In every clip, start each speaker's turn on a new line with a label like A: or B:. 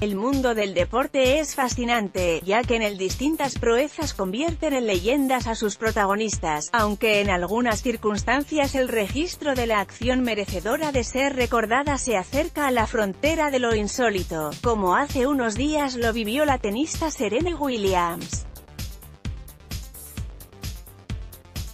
A: El mundo del deporte es fascinante, ya que en él distintas proezas convierten en leyendas a sus protagonistas, aunque en algunas circunstancias el registro de la acción merecedora de ser recordada se acerca a la frontera de lo insólito, como hace unos días lo vivió la tenista Serena Williams.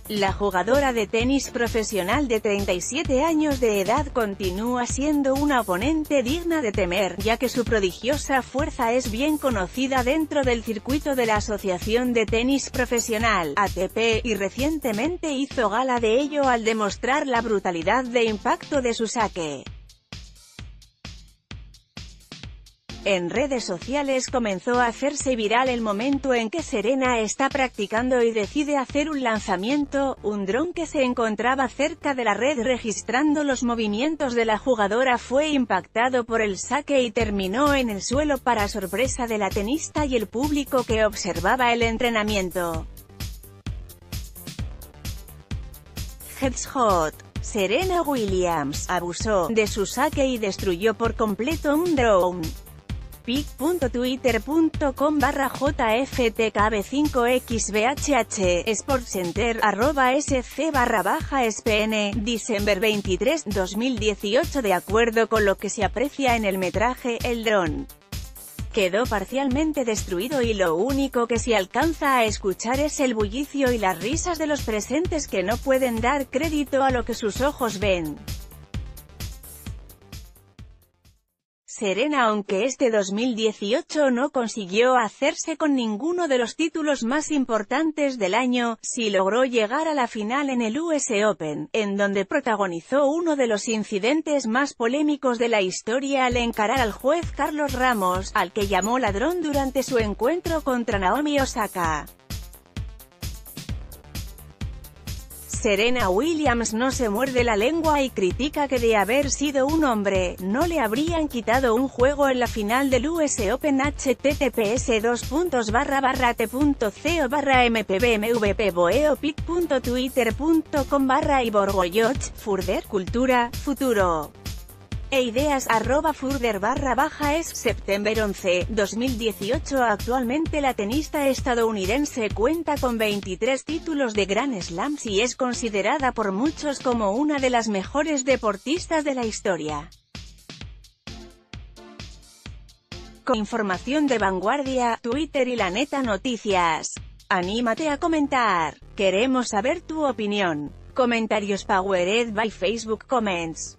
A: La jugadora de tenis profesional de 37 años de edad continúa siendo una oponente digna de temer, ya que su prodigiosa fuerza es bien conocida dentro del circuito de la Asociación de Tenis Profesional, ATP, y recientemente hizo gala de ello al demostrar la brutalidad de impacto de su saque. En redes sociales comenzó a hacerse viral el momento en que Serena está practicando y decide hacer un lanzamiento, un dron que se encontraba cerca de la red registrando los movimientos de la jugadora. Fue impactado por el saque y terminó en el suelo para sorpresa de la tenista y el público que observaba el entrenamiento. Headshot. Serena Williams abusó de su saque y destruyó por completo un drone pic.twitter.com barra jftkb5xbhh, sportcenter, arroba sc barra baja spn, December 23, 2018 De acuerdo con lo que se aprecia en el metraje, el dron quedó parcialmente destruido y lo único que se alcanza a escuchar es el bullicio y las risas de los presentes que no pueden dar crédito a lo que sus ojos ven. Serena aunque este 2018 no consiguió hacerse con ninguno de los títulos más importantes del año, sí logró llegar a la final en el US Open, en donde protagonizó uno de los incidentes más polémicos de la historia al encarar al juez Carlos Ramos, al que llamó ladrón durante su encuentro contra Naomi Osaka. Serena Williams no se muerde la lengua y critica que de haber sido un hombre, no le habrían quitado un juego en la final del US Open https 2 barra barra t.co barra mpbmvp boeopic.twitter.com barra Further Cultura, Futuro e ideas arroba further barra baja es September 11, 2018 Actualmente la tenista estadounidense cuenta con 23 títulos de Grand Slams y es considerada por muchos como una de las mejores deportistas de la historia. Con información de vanguardia, Twitter y la neta noticias. Anímate a comentar. Queremos saber tu opinión. Comentarios powered by Facebook Comments.